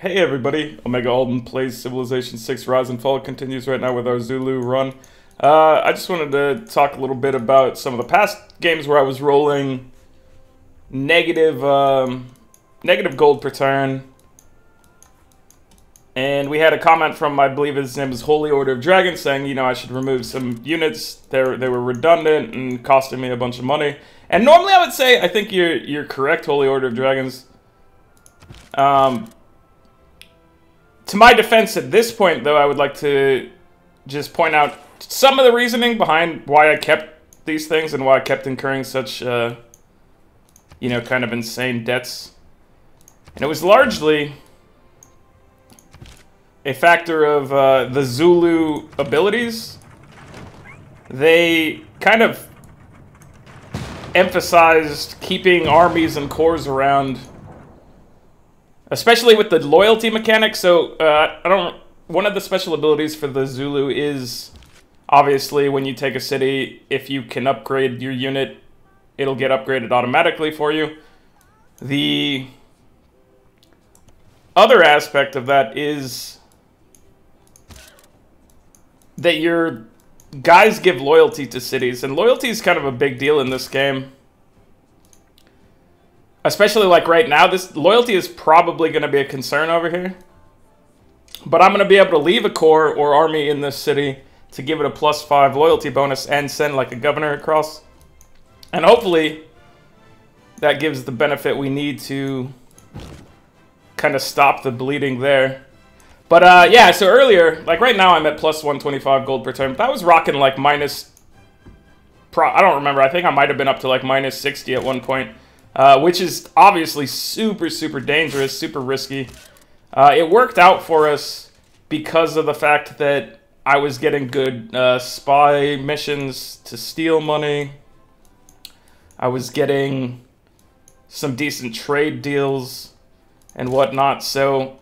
Hey everybody, Omega Alden plays Civilization 6 Rise and Fall continues right now with our Zulu run. Uh, I just wanted to talk a little bit about some of the past games where I was rolling negative, um, negative gold per turn. And we had a comment from, I believe his name is Holy Order of Dragons, saying, you know, I should remove some units. They they were redundant and costing me a bunch of money. And normally I would say, I think you're, you're correct, Holy Order of Dragons. Um, to my defense at this point, though, I would like to just point out some of the reasoning behind why I kept these things and why I kept incurring such, uh, you know, kind of insane debts. And it was largely a factor of uh, the Zulu abilities. They kind of emphasized keeping armies and corps around especially with the loyalty mechanic. So uh, I don't. One of the special abilities for the Zulu is obviously when you take a city, if you can upgrade your unit, it'll get upgraded automatically for you. The other aspect of that is that your guys give loyalty to cities, and loyalty is kind of a big deal in this game especially like right now, this loyalty is probably going to be a concern over here. But I'm going to be able to leave a corps or army in this city to give it a plus five loyalty bonus and send like a governor across. And hopefully that gives the benefit we need to kind of stop the bleeding there. But uh, yeah, so earlier, like right now I'm at plus 125 gold per turn. But I was rocking like minus... Pro I don't remember. I think I might have been up to like minus 60 at one point. Uh, which is obviously super, super dangerous, super risky. Uh, it worked out for us because of the fact that I was getting good uh, spy missions to steal money. I was getting some decent trade deals and whatnot. So,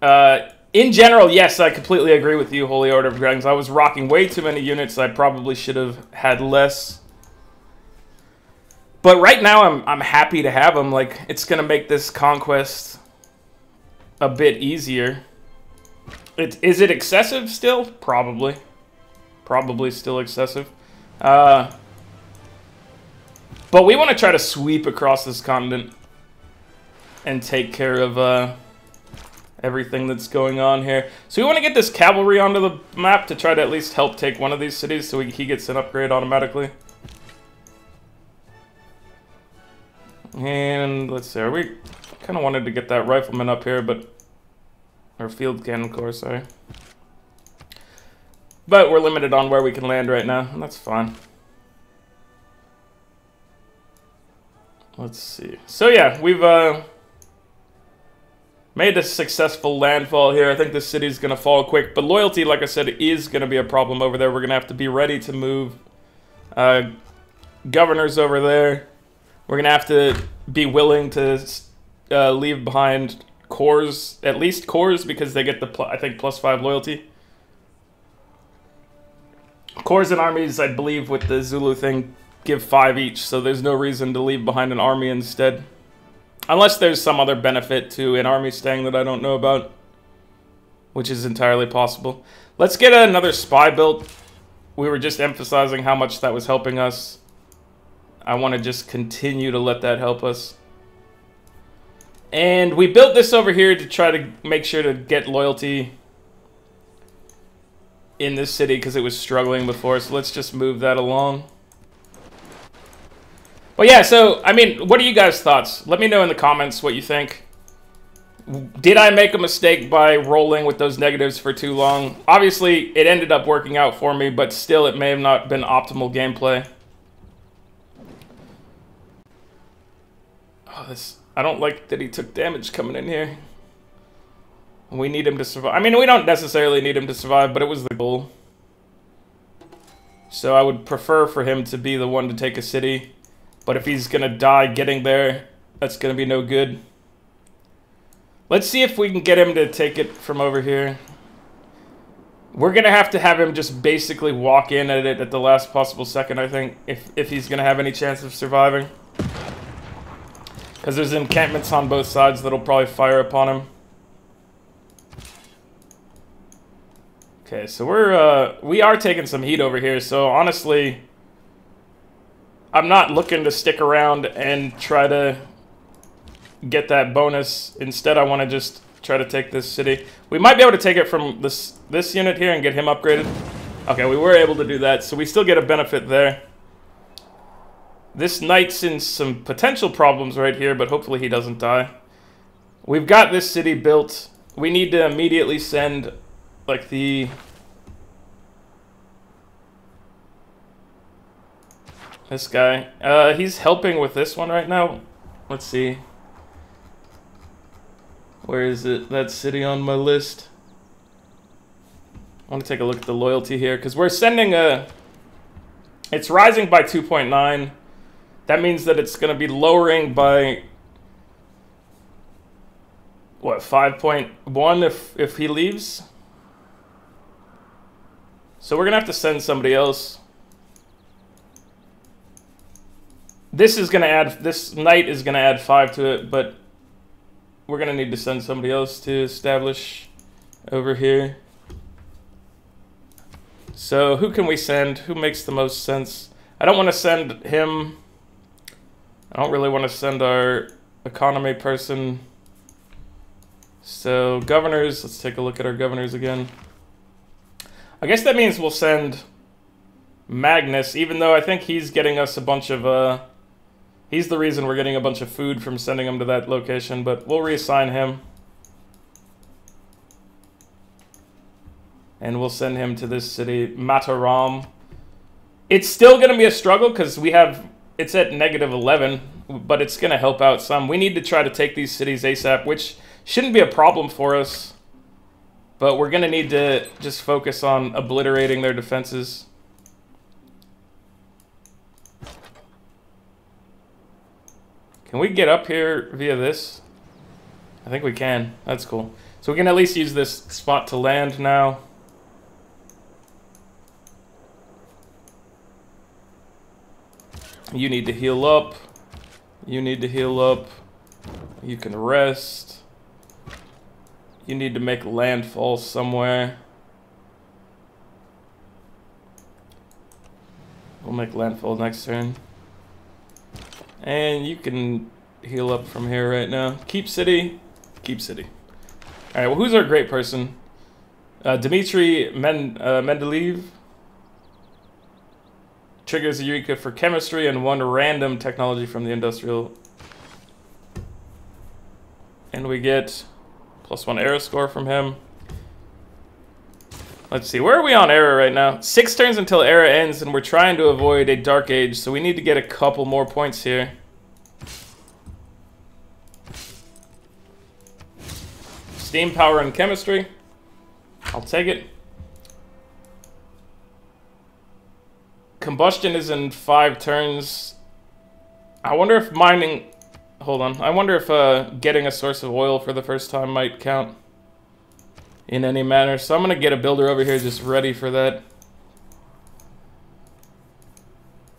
uh, in general, yes, I completely agree with you, Holy Order of Dragons. I was rocking way too many units. I probably should have had less. But right now, I'm I'm happy to have them. Like it's gonna make this conquest a bit easier. It is it excessive still? Probably, probably still excessive. Uh, but we want to try to sweep across this continent and take care of uh, everything that's going on here. So we want to get this cavalry onto the map to try to at least help take one of these cities so we, he gets an upgrade automatically. And let's see, we kind of wanted to get that rifleman up here, but or field cannon corps, sorry. But we're limited on where we can land right now, and that's fine. Let's see. So yeah, we've uh, made a successful landfall here. I think the city's going to fall quick. But loyalty, like I said, is going to be a problem over there. We're going to have to be ready to move uh, governors over there. We're to have to be willing to uh, leave behind corps, at least corps, because they get the, I think, plus five loyalty. Corps and armies, I believe, with the Zulu thing, give five each, so there's no reason to leave behind an army instead. Unless there's some other benefit to an army staying that I don't know about. Which is entirely possible. Let's get another spy built. We were just emphasizing how much that was helping us. I want to just continue to let that help us. And we built this over here to try to make sure to get loyalty in this city because it was struggling before. So let's just move that along. But yeah, so, I mean, what are you guys' thoughts? Let me know in the comments what you think. Did I make a mistake by rolling with those negatives for too long? Obviously, it ended up working out for me, but still, it may have not been optimal gameplay. This... I don't like that he took damage coming in here. We need him to survive. I mean, we don't necessarily need him to survive, but it was the goal. So I would prefer for him to be the one to take a city. But if he's going to die getting there, that's going to be no good. Let's see if we can get him to take it from over here. We're going to have to have him just basically walk in at it at the last possible second, I think, if, if he's going to have any chance of surviving. Because there's encampments on both sides that'll probably fire upon him. Okay, so we're, uh, we are taking some heat over here, so honestly, I'm not looking to stick around and try to get that bonus. Instead, I want to just try to take this city. We might be able to take it from this this unit here and get him upgraded. Okay, we were able to do that, so we still get a benefit there. This knight's in some potential problems right here, but hopefully he doesn't die. We've got this city built. We need to immediately send, like, the... This guy. Uh, he's helping with this one right now. Let's see. Where is it? That city on my list. I want to take a look at the loyalty here, because we're sending a... It's rising by 2.9. That means that it's going to be lowering by... What, 5.1 if, if he leaves? So we're going to have to send somebody else. This is going to add... This knight is going to add 5 to it, but... We're going to need to send somebody else to establish over here. So who can we send? Who makes the most sense? I don't want to send him. I don't really want to send our economy person. So governors, let's take a look at our governors again. I guess that means we'll send Magnus, even though I think he's getting us a bunch of, uh, he's the reason we're getting a bunch of food from sending him to that location, but we'll reassign him. and we'll send him to this city, Mataram. It's still going to be a struggle because we have, it's at negative 11, but it's going to help out some. We need to try to take these cities ASAP, which shouldn't be a problem for us. But we're going to need to just focus on obliterating their defenses. Can we get up here via this? I think we can. That's cool. So we can at least use this spot to land now. You need to heal up. You need to heal up. You can rest. You need to make landfall somewhere. We'll make landfall next turn. And you can heal up from here right now. Keep city. Keep city. Alright, well, who's our great person? Uh, Men uh, Mendeleev triggers Eureka for chemistry and one random technology from the industrial. And we get plus one era score from him. Let's see, where are we on era right now? Six turns until era ends, and we're trying to avoid a dark age, so we need to get a couple more points here. Steam power and chemistry. I'll take it. Combustion is in five turns. I wonder if mining... Hold on. I wonder if uh, getting a source of oil for the first time might count in any manner. So I'm going to get a builder over here just ready for that.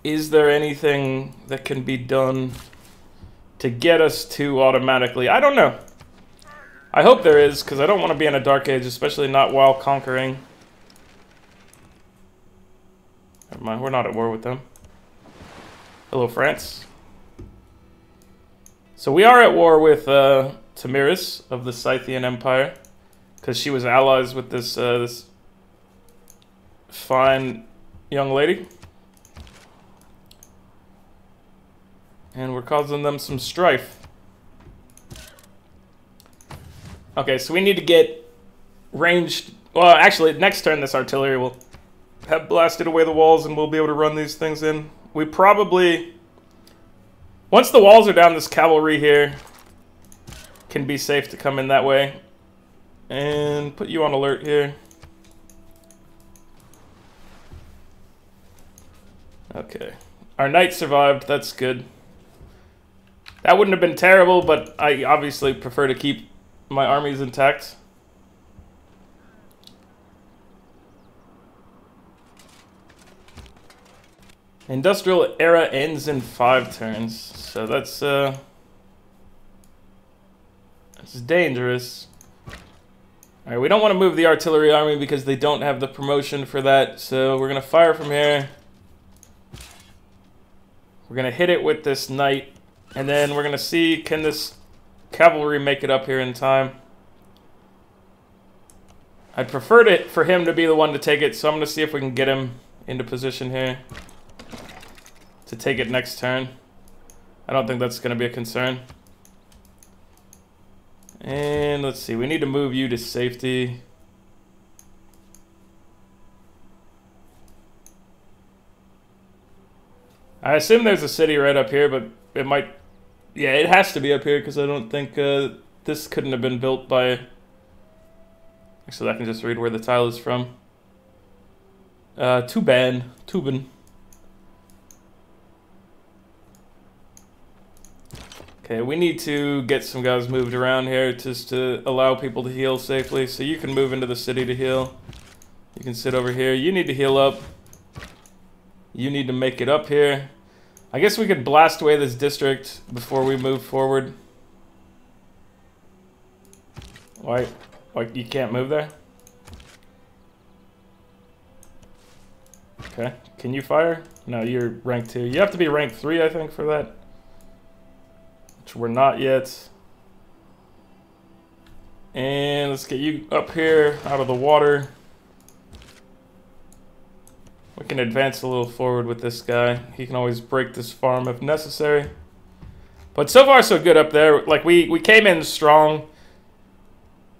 Is there anything that can be done to get us to automatically? I don't know. I hope there is, because I don't want to be in a dark age, especially not while conquering. Never mind, we're not at war with them. Hello, France. So we are at war with uh, Tomyris of the Scythian Empire, because she was allies with this uh, this fine young lady. And we're causing them some strife. Okay, so we need to get ranged... Well, actually, next turn this artillery will have blasted away the walls and we'll be able to run these things in. We probably... Once the walls are down, this cavalry here can be safe to come in that way. And put you on alert here. Okay. Our knight survived. That's good. That wouldn't have been terrible, but I obviously prefer to keep my armies intact. Industrial era ends in five turns, so that's uh, It's dangerous. Alright, we don't want to move the artillery army because they don't have the promotion for that. So we're to fire from here. We're to hit it with this knight. And then we're to see, can this cavalry make it up here in time? I'd preferred it for him to be the one to take it, so I'm to see if we can get him into position here to take it next turn. I don't think that's going to be a concern. And let's see, we need to move you to safety. I assume there's a city right up here, but it might... Yeah, it has to be up here because I don't think uh, this couldn't have been built by Actually, I can just read where the tile is from. Uh, Tuban. Tuban. Okay, we need to get some guys moved around here just to allow people to heal safely. So you can move into the city to heal. You can sit over here. You need to heal up. You need to make it up here. I guess we could blast away this district before we move forward. Why? Like, you can't move there? Okay. Can you fire? No, you're rank 2. You have to be rank 3, I think, for that. Which we're not yet. And let's get you up here, out of the water. We can advance a little forward with this guy. He can always break this farm if necessary. But so far, so good up there. Like, we, we came in strong.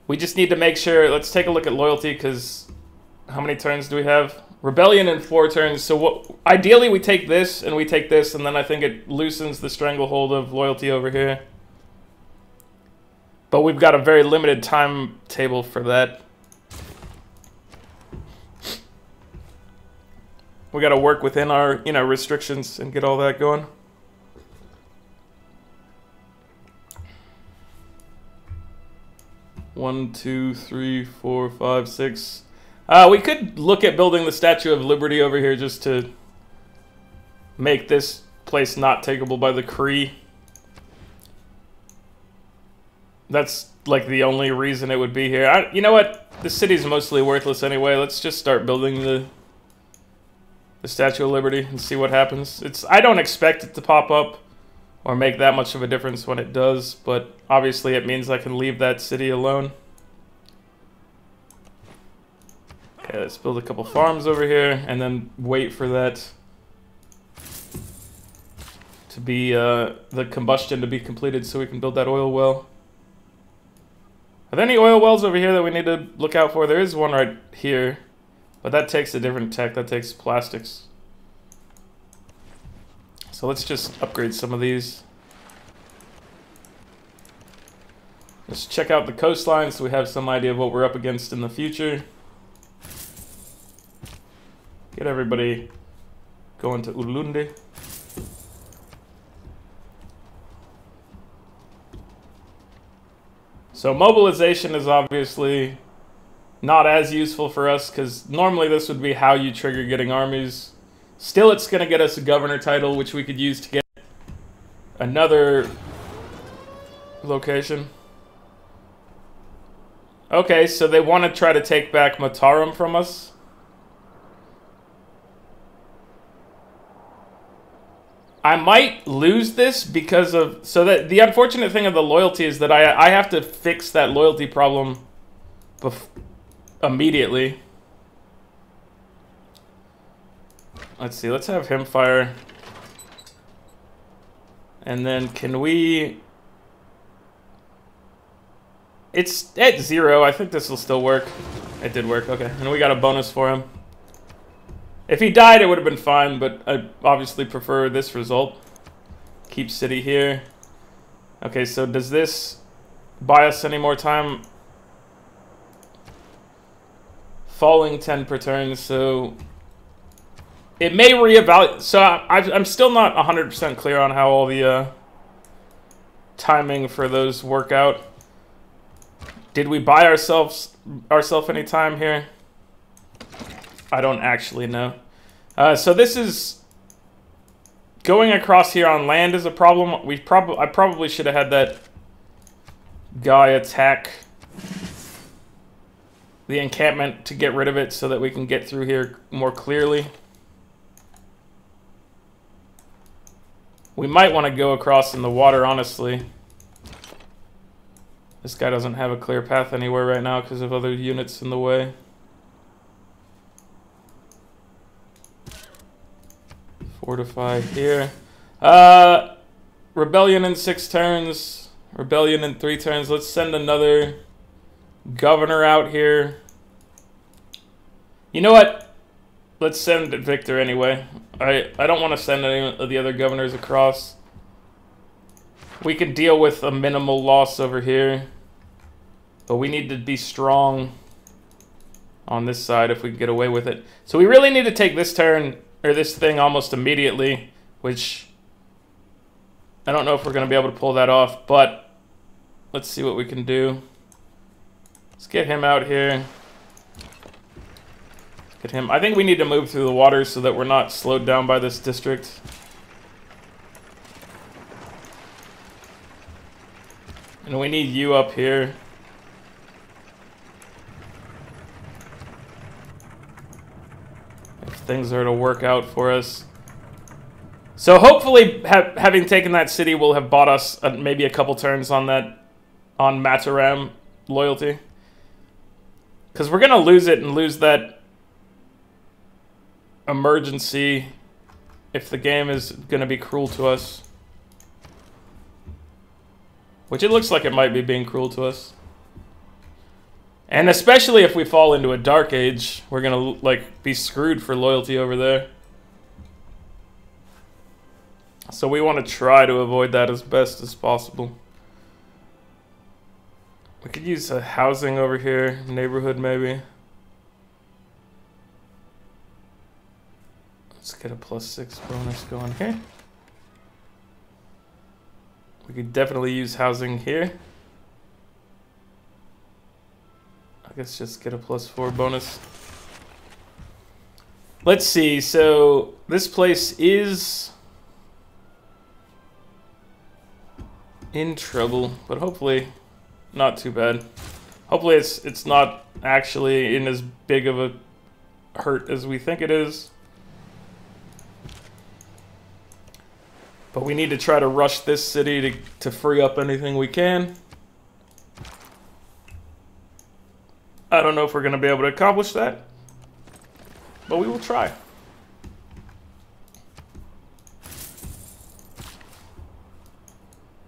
We just need to make sure. Let's take a look at loyalty because how many turns do we have? Rebellion in four turns. So what? Ideally, we take this and we take this, and then I think it loosens the stranglehold of loyalty over here. But we've got a very limited timetable for that. We got to work within our, you know, restrictions and get all that going. One, two, three, four, five, six. Uh, we could look at building the Statue of Liberty over here just to make this place not takeable by the Cree. That's like the only reason it would be here. I, you know what? The city's mostly worthless anyway. Let's just start building the the Statue of Liberty and see what happens. It's I don't expect it to pop up or make that much of a difference when it does, but obviously it means I can leave that city alone. Okay, let's build a couple farms over here and then wait for that to be, uh, the combustion to be completed so we can build that oil well. Are there any oil wells over here that we need to look out for? There is one right here, but that takes a different tech. That takes plastics. So let's just upgrade some of these. Let's check out the coastline so we have some idea of what we're up against in the future. Get everybody going to Ulundi. So mobilization is obviously not as useful for us because normally this would be how you trigger getting armies. Still, it's going to get us a governor title, which we could use to get another location. Okay, so they want to try to take back Mataram from us. I might lose this because of so that the unfortunate thing of the loyalty is that I I have to fix that loyalty problem immediately. Let's see, let's have him fire. And then can we... It's at zero. I think this will still work. It did work, okay. And we got a bonus for him. If he died, it would have been fine, but I obviously prefer this result. Keep city here. Okay, so does this buy us any more time? Falling 10 per turn, so it may reevaluate. So I, am still not 100% clear on how all the uh, timing for those work out. Did we buy ourselves ourselves any time here? I don't actually know. Uh, so this is going across here on land is a problem. We probably I probably should have had that guy attack the encampment to get rid of it so that we can get through here more clearly. We might want to go across in the water, honestly. This guy doesn't have a clear path anywhere right now because of other units in the way. Fortify here. Uh, rebellion in six turns. Rebellion in three turns. Let's send another governor out here. You know what? Let's send Victor anyway. I, I don't want to send any of the other governors across. We can deal with a minimal loss over here. But we need to be strong on this side if we can get away with it. So we really need to take this turn, or this thing almost immediately, which I don't know if we're going to be able to pull that off, but let's see what we can do. Let's get him out here. Get him. I think we need to move through the water so that we're not slowed down by this district. And we need you up here. Things are to work out for us. So hopefully, ha having taken that city will have bought us maybe a couple turns on that, on Mataram loyalty. Because we're going to lose it and lose that emergency if the game is going to be cruel to us. Which it looks like it might be being cruel to us. And especially if we fall into a dark age, we're to like be screwed for loyalty over there. So we want to try to avoid that as best as possible. We could use a housing over here, neighborhood maybe. Let's get a plus six bonus going here. We could definitely use housing here. I guess just get a plus four bonus. Let's see, so this place is in trouble, but hopefully not too bad. Hopefully it's it's not actually in as big of a hurt as we think it is. But we need to try to rush this city to, to free up anything we can. I don't know if we're going to be able to accomplish that. But we will try.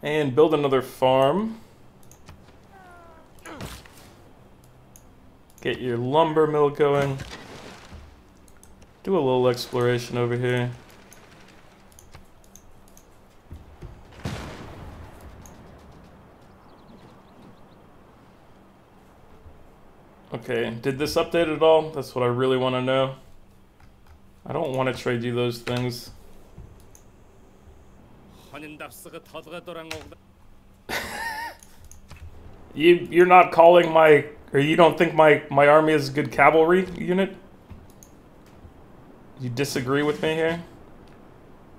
And build another farm. Get your lumber mill going. Do a little exploration over here. Okay, did this update at all? That's what I really want to know. I don't want to trade you those things. you you're not calling my or you don't think my my army is a good cavalry unit? You disagree with me here?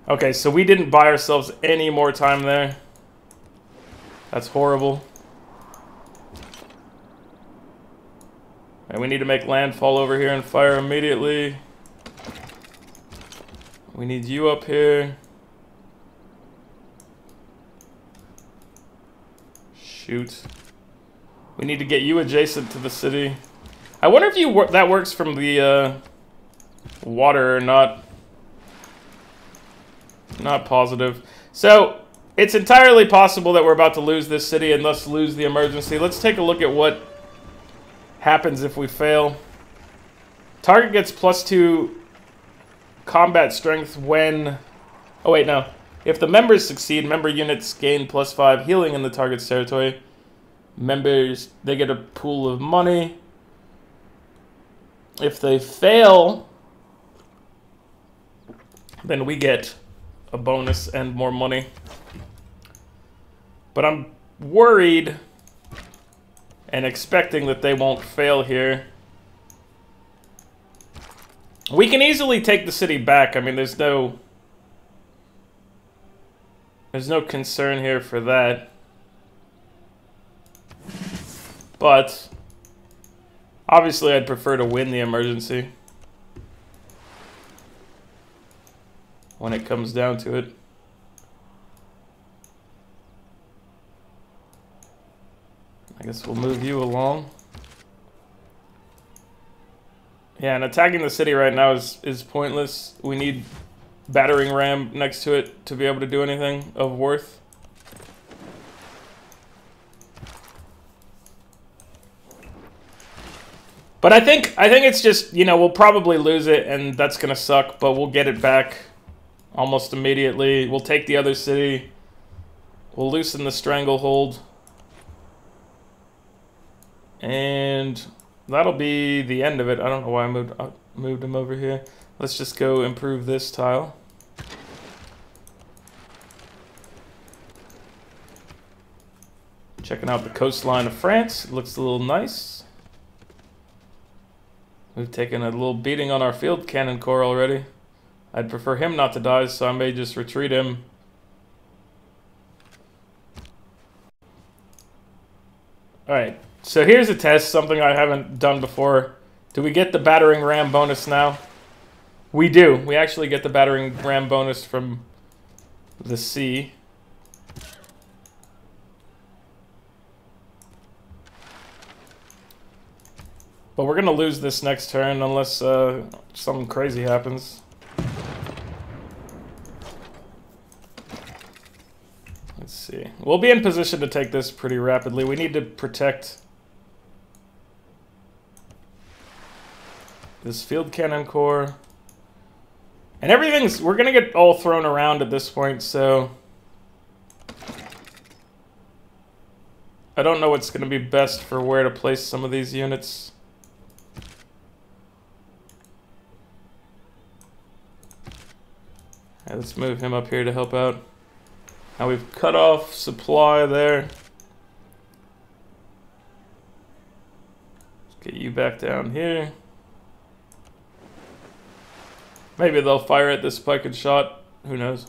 Okay, so we didn't buy ourselves any more time there. That's horrible. And we need to make landfall over here and fire immediately. We need you up here. Shoot. We need to get you adjacent to the city. I wonder if you wor that works from the uh, water or not. Not positive. So, it's entirely possible that we're about to lose this city and thus lose the emergency. Let's take a look at what happens if we fail. Target gets plus two combat strength when... Oh, wait, no. If the members succeed, member units gain plus five healing in the target's territory. Members, they get a pool of money. If they fail, then we get a bonus and more money. But I'm worried and expecting that they won't fail here. We can easily take the city back. I mean, there's no... There's no concern here for that. But obviously I'd prefer to win the emergency. When it comes down to it. I guess we'll move you along. Yeah, and attacking the city right now is, is pointless. We need battering ram next to it to be able to do anything of worth. But I think I think it's just, you know, we'll probably lose it and that's going to suck, but we'll get it back almost immediately. We'll take the other city. We'll loosen the stranglehold. And that'll be the end of it. I don't know why I moved, uh, moved him over here. Let's just go improve this tile. Checking out the coastline of France. It looks a little nice. We've taken a little beating on our field cannon corps already. I'd prefer him not to die, so I may just retreat him. Alright, so here's a test, something I haven't done before. Do we get the battering ram bonus now? We do. We actually get the battering ram bonus from the sea. But we're going to lose this next turn unless uh, something crazy happens. Let's see. We'll be in position to take this pretty rapidly. We need to protect this field cannon corps. And everything's, we're going to get all thrown around at this point, so... I don't know what's going to be best for where to place some of these units. Right, let's move him up here to help out. Now we've cut off supply there. Let's get you back down here. Maybe they'll fire at this fucking shot. Who knows?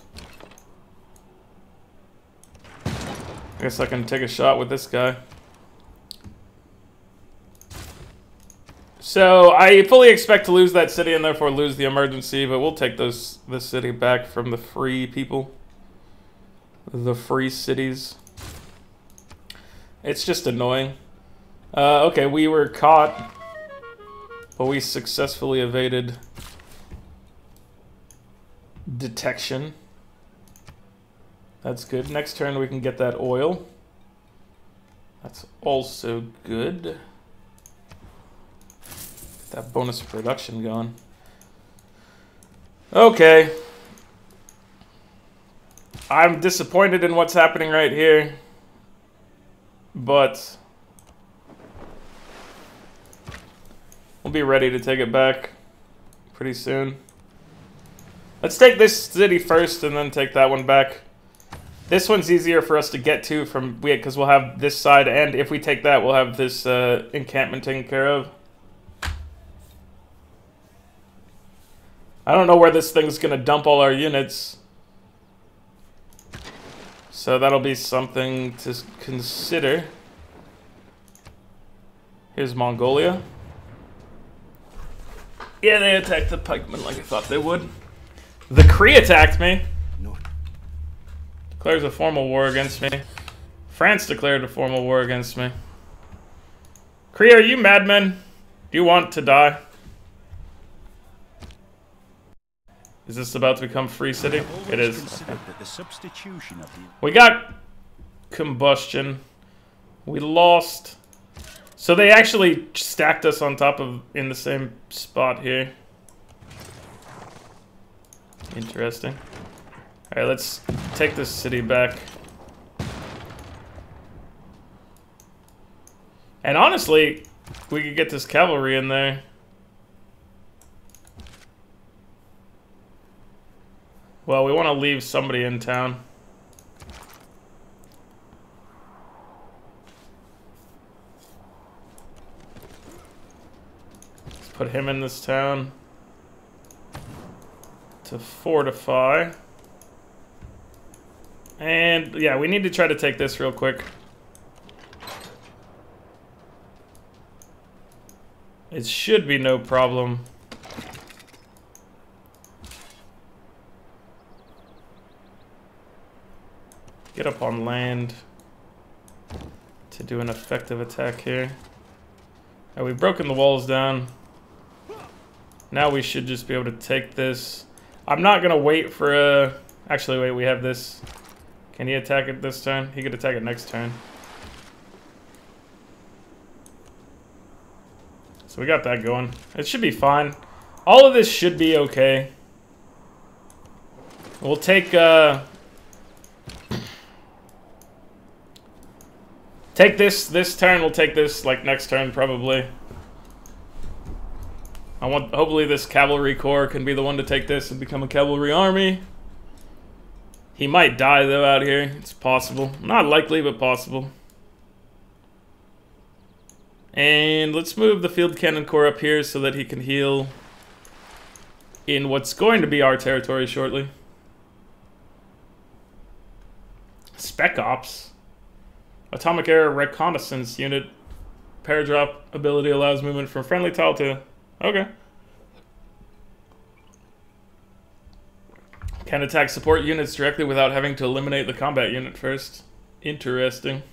I guess I can take a shot with this guy. So I fully expect to lose that city and therefore lose the emergency, but we'll take those the city back from the free people. The free cities. It's just annoying. Uh, okay, we were caught, but we successfully evaded detection. That's good. Next turn we can get that oil. That's also good. Get that bonus production going. Okay. I'm disappointed in what's happening right here. But... We'll be ready to take it back pretty soon. Let's take this city first and then take that one back. This one's easier for us to get to from we because we'll have this side, and if we take that, we'll have this uh, encampment taken care of. I don't know where this thing's gonna dump all our units. So that'll be something to consider. Here's Mongolia. Yeah, they attacked the pikemen like I thought they would. The Cree attacked me. Declares a formal war against me. France declared a formal war against me. Cree, are you madmen? Do you want to die? Is this about to become free city? It is. We got combustion. We lost. So they actually stacked us on top of in the same spot here. Interesting. Alright, let's take this city back. And honestly, we could get this cavalry in there. Well, we want to leave somebody in town. Let's put him in this town to fortify. And yeah, we need to try to take this real quick. It should be no problem. Get up on land to do an effective attack here. Right, we've broken the walls down. Now we should just be able to take this. I'm not to wait for a... Actually, wait, we have this. Can he attack it this turn? He could attack it next turn. So we got that going. It should be fine. All of this should be okay. We'll take... Uh, Take this this turn, we'll take this like next turn probably. I want hopefully this cavalry corps can be the one to take this and become a cavalry army. He might die though out here. It's possible. Not likely, but possible. And let's move the field cannon corps up here so that he can heal in what's going to be our territory shortly. Spec Ops. Atomic Air Reconnaissance Unit. Paradrop ability allows movement from friendly tile to... Okay. Can attack support units directly without having to eliminate the combat unit first. Interesting.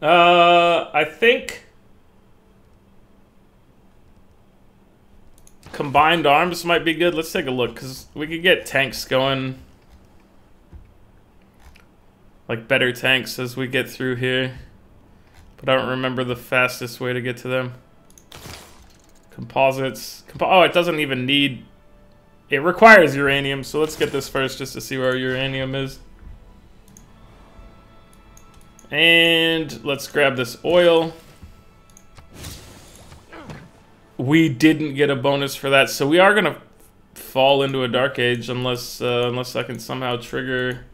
Uh, I think... Combined arms might be good. Let's take a look, because we could get tanks going like better tanks as we get through here. But I don't remember the fastest way to get to them. Composites. Compo oh, it doesn't even need... It requires uranium, so let's get this first just to see where uranium is. And let's grab this oil. We didn't get a bonus for that, so we are going to fall into a dark age unless uh, unless I can somehow trigger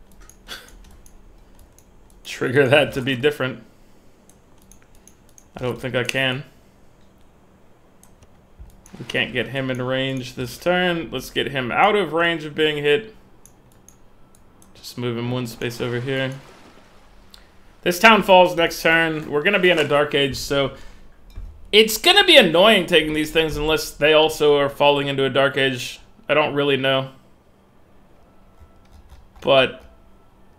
trigger that to be different. I don't think I can. We can't get him in range this turn. Let's get him out of range of being hit. Just move him one space over here. This town falls next turn. We're going to be in a Dark Age, so it's going to be annoying taking these things unless they also are falling into a Dark Age. I don't really know. But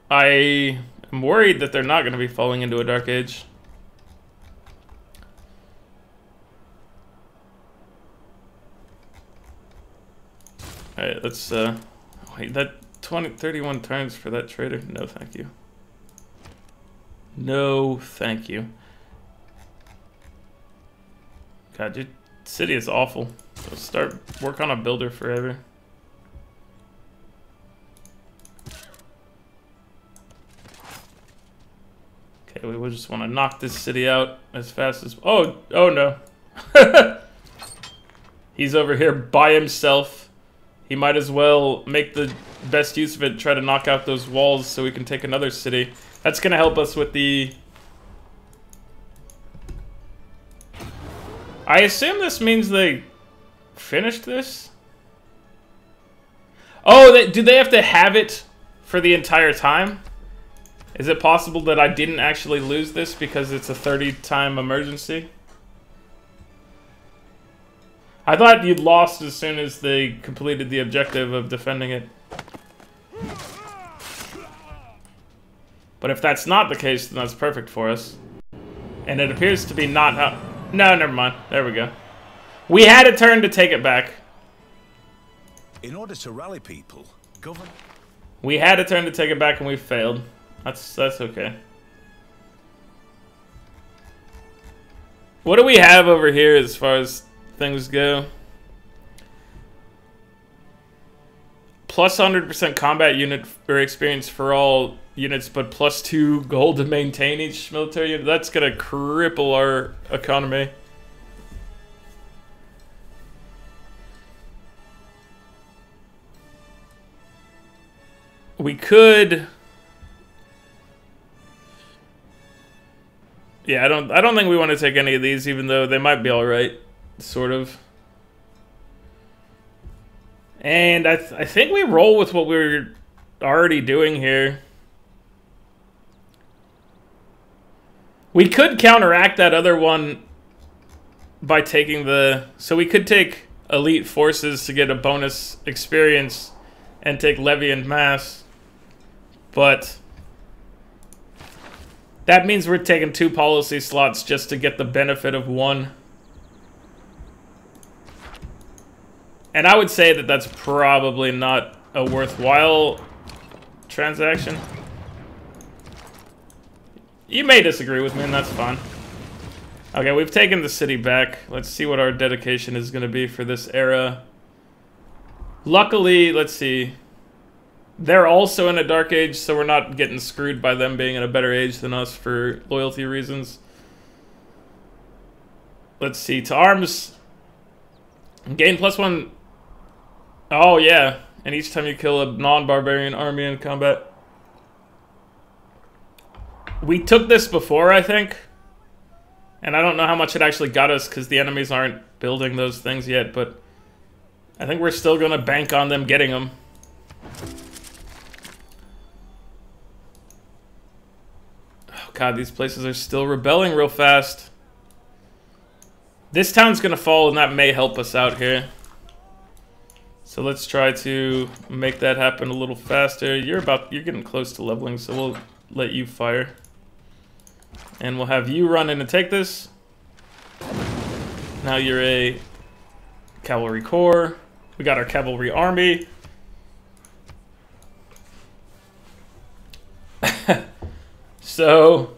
I I'm worried that they're not going to be falling into a dark age. Alright, let's, uh, wait, that 20, 31 turns for that trader? No, thank you. No, thank you. God, your city is awful. So start work on a builder forever. Okay, we just want to knock this city out as fast as... Oh, oh no. He's over here by himself. He might as well make the best use of it, try to knock out those walls so we can take another city. That's going to help us with the... I assume this means they finished this? Oh, they, do they have to have it for the entire time? Is it possible that I didn't actually lose this because it's a 30-time emergency? I thought you'd lost as soon as they completed the objective of defending it. But if that's not the case, then that's perfect for us. And it appears to be not how... No, never mind. There we go. We had a turn to take it back. In order to rally people, govern... We had a turn to take it back and we failed. That's that's okay. What do we have over here as far as things go? Plus 100% combat unit or experience for all units, but plus 2 gold to maintain each military unit. That's going to cripple our economy. We could... Yeah, I don't I don't think we want to take any of these, even though they might be alright, sort of. And I, th I think we roll with what we're already doing here. We could counteract that other one by taking the... So we could take elite forces to get a bonus experience and take Levée en Masse. But that means we're taking two policy slots just to get the benefit of one. And I would say that that's probably not a worthwhile transaction. You may disagree with me, and that's fine. Okay, we've taken the city back. Let's see what our dedication is going to be for this era. Luckily, let's see. They're also in a dark age, so we're not getting screwed by them being in a better age than us for loyalty reasons. Let's see. To arms, gain plus one. Oh, yeah. And each time you kill a non-barbarian army in combat. We took this before, I think. And I don't know how much it actually got us because the enemies aren't building those things yet, but I think we're still going to bank on them getting them. Oh God, these places are still rebelling real fast. This town's gonna fall, and that may help us out here. So let's try to make that happen a little faster. You're about, you're getting close to leveling, so we'll let you fire. And we'll have you run in and take this. Now you're a cavalry corps. We got our cavalry army. So,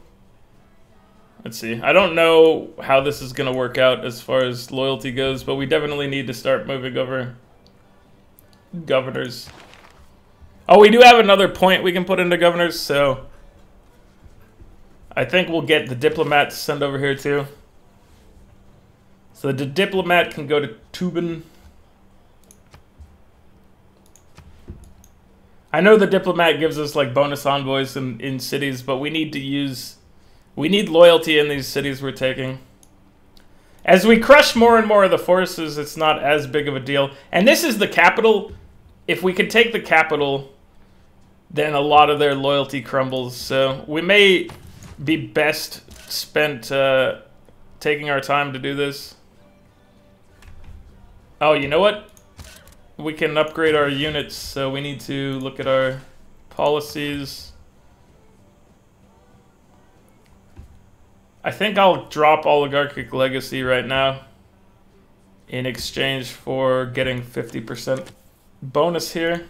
let's see. I don't know how this is going to work out as far as loyalty goes, but we definitely need to start moving over governors. Oh, we do have another point we can put into governors, so I think we'll get the diplomat sent over here too. So the diplomat can go to Tubin. I know the diplomat gives us like bonus envoys in, in cities, but we need to use we need loyalty in these cities we're taking. As we crush more and more of the forces, it's not as big of a deal. And this is the capital. If we could take the capital, then a lot of their loyalty crumbles. So we may be best spent uh, taking our time to do this. Oh, you know what? we can upgrade our units, so we need to look at our policies. I think I'll drop Oligarchic Legacy right now in exchange for getting 50% bonus here.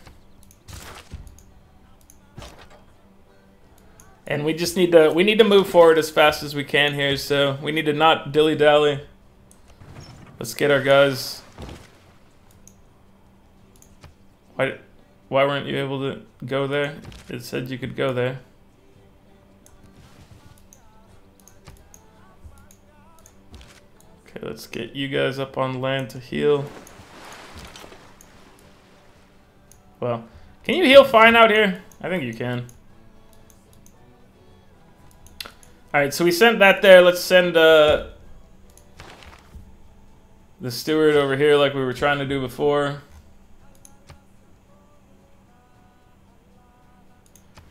And we just need to we need to move forward as fast as we can here, so we need to not dilly-dally. Let's get our guys why, why weren't you able to go there? It said you could go there. Okay, let's get you guys up on land to heal. Well, can you heal fine out here? I think you can. Alright, so we sent that there. Let's send uh, the steward over here like we were trying to do before.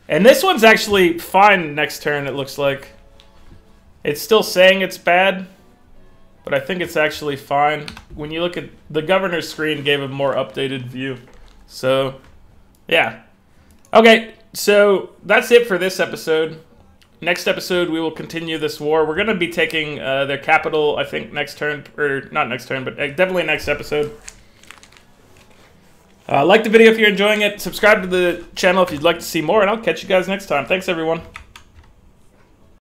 And this one's actually fine next turn, it looks like. It's still saying it's bad, but I think it's actually fine. When you look at the governor's screen gave a more updated view. So, yeah. Okay, so that's it for this episode. Next episode, we will continue this war. We're going to be taking uh, their capital, I think, next turn, or not next turn, but uh, definitely next episode. Uh, like the video if you're enjoying it. Subscribe to the channel if you'd like to see more, and I'll catch you guys next time. Thanks, everyone.